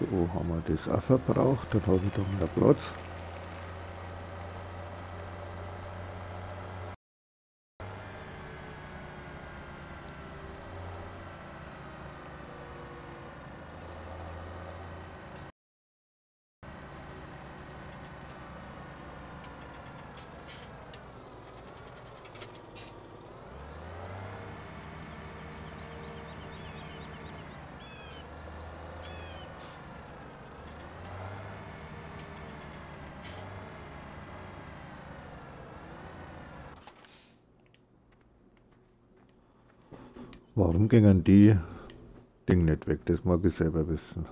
So, haben wir das auch verbraucht, dann habe ich da mehr Platz. Warum gingen die Ding nicht weg? Das mag ich selber wissen.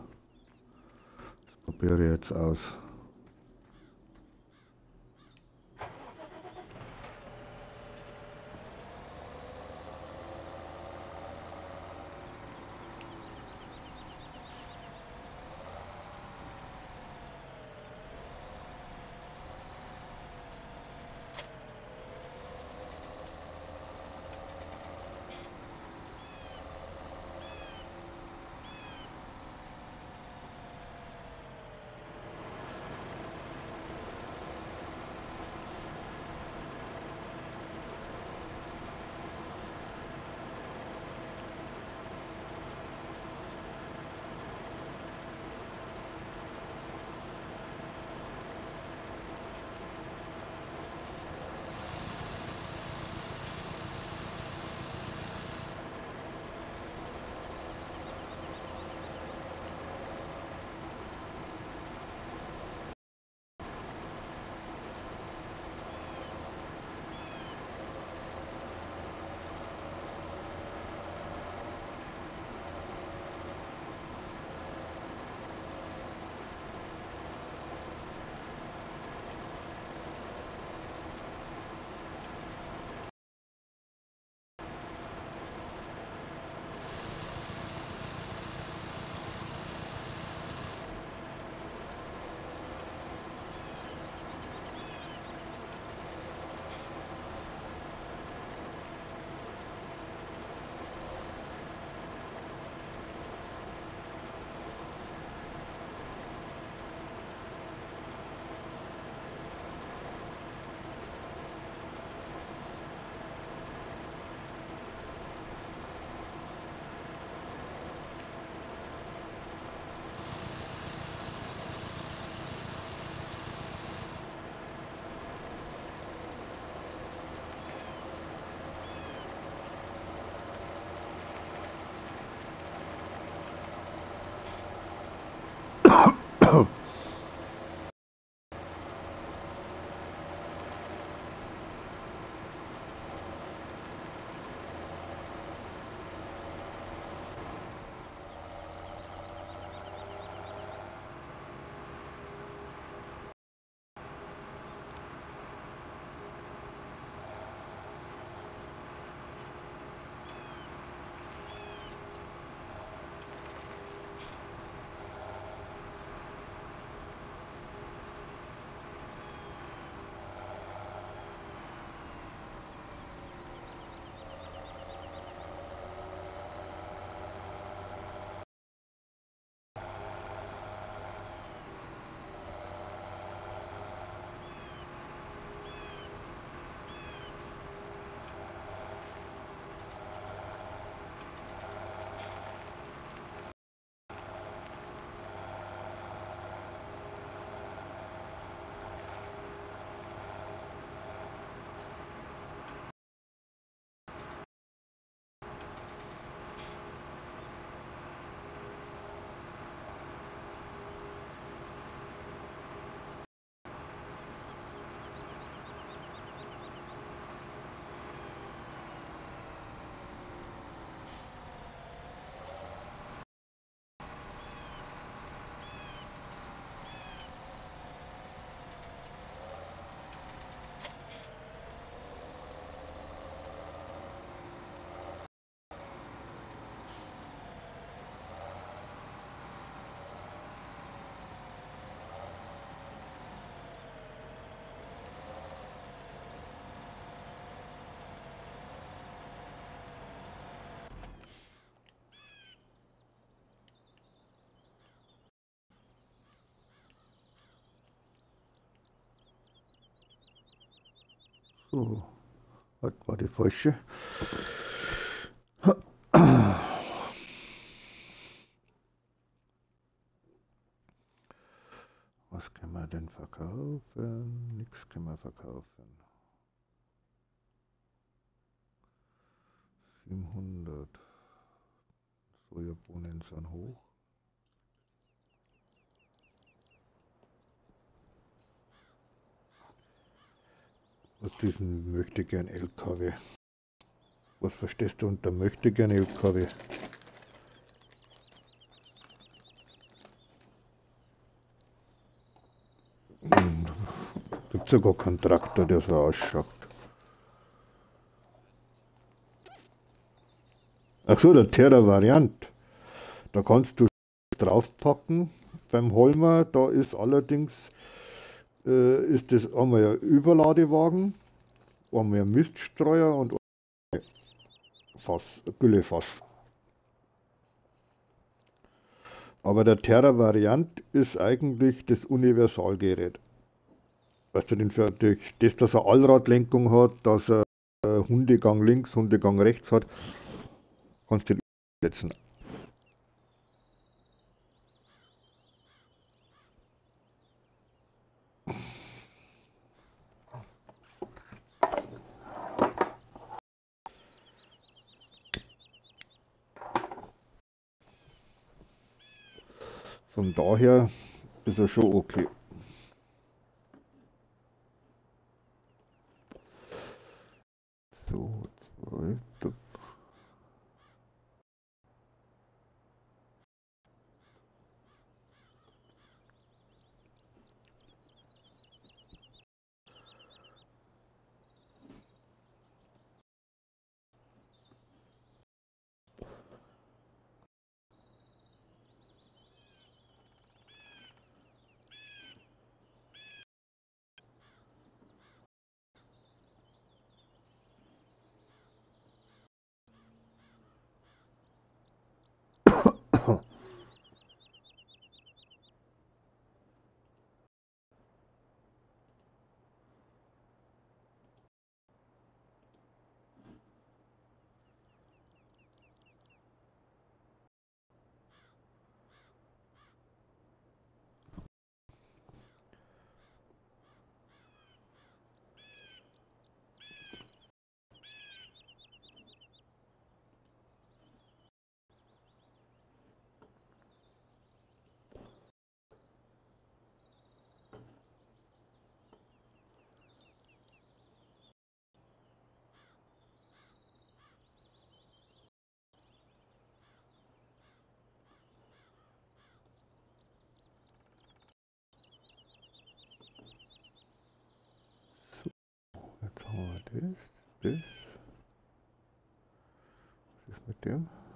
Das probiere ich jetzt aus. So, das war die falsche. Was können wir denn verkaufen? Nichts können wir verkaufen. 700. Sojabohnen sind hoch. Was diesen möchte gern LKW? Was verstehst du unter möchte gern LKW? Hm, Gibt sogar keinen Traktor, der so ausschaut. Ach so, der Terra Variant. Da kannst du draufpacken beim Holmer. Da ist allerdings äh, ist das einmal ein Überladewagen, einmal ein Miststreuer und ein Fass, Güllefass. Aber der Terra Variant ist eigentlich das Universalgerät. Weißt du, den für, durch das, dass er Allradlenkung hat, dass er Hundegang links, Hundegang rechts hat, kannst du den setzen. Von daher ist er schon okay. So, zwei, das, das. Was ist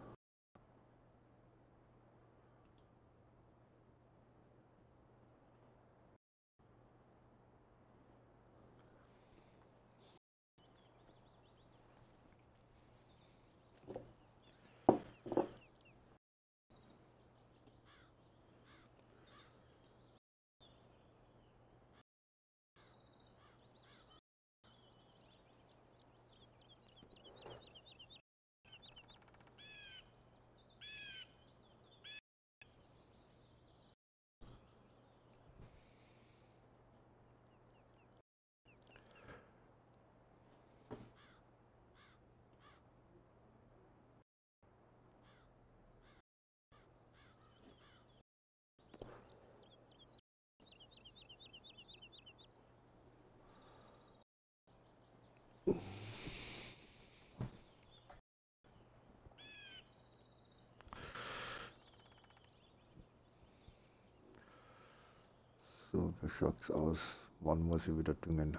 So, wie schaut's aus? Wann muss ich wieder düngen?